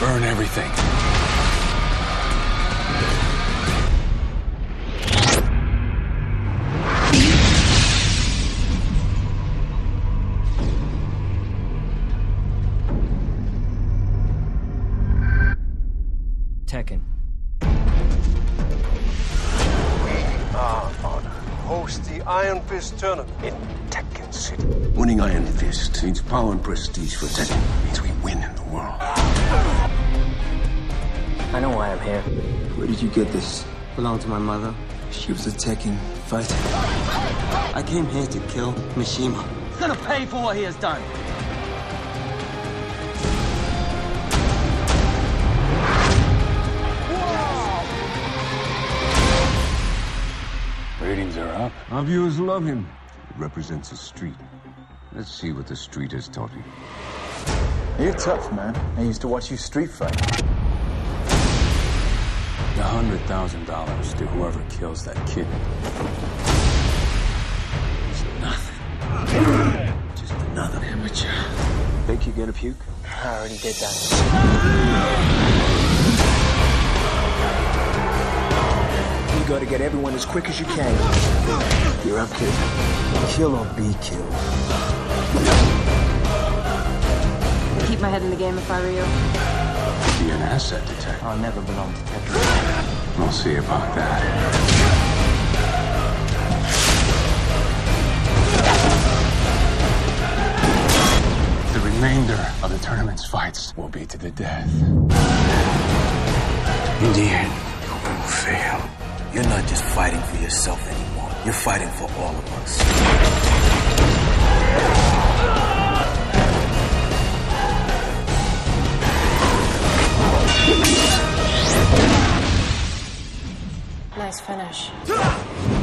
Burn everything. Tekken. We are on host the Iron Fist tournament in Tekken City. Winning Iron Fist means power and prestige for Tekken. It means we win in the world. I know why I'm here. Where did you get this? Belonged to my mother. She was a Tekken fighter. I came here to kill Mishima. He's gonna pay for what he has done. Ratings are up. Our viewers love him. It represents a street. Let's see what the street has taught him. You're tough, man. I used to watch you street fight. A hundred thousand dollars to whoever kills that kid. It's nothing. Just another amateur. Think you're gonna puke? I already did that. You gotta get everyone as quick as you can. You're up, kid. Kill or be killed. Keep my head in the game if I were you. Be an asset detector. I'll never belong to Tekken. We'll see about that. The remainder of the tournament's fights will be to the death. In the end, you will fail. You're not just fighting for yourself anymore. You're fighting for all of us. Nice finish.